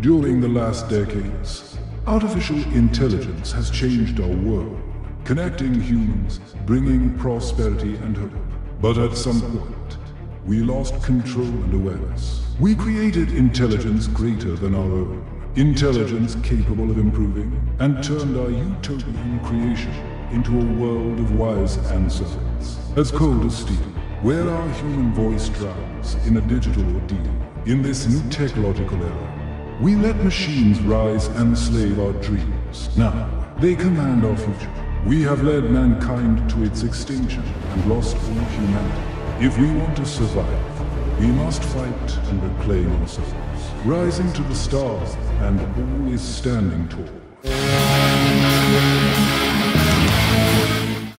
During the last decades, artificial intelligence has changed our world, connecting humans, bringing prosperity and hope. But at some point, we lost control and awareness. We created intelligence greater than our own, intelligence capable of improving, and turned our utopian creation into a world of wires and circuits, as cold as steel, where our human voice drowns in a digital ordeal. In this new technological era, we let machines rise and enslave our dreams. Now, they command our future. We have led mankind to its extinction and lost all humanity. If we want to survive, we must fight and reclaim ourselves, rising to the stars and always standing tall.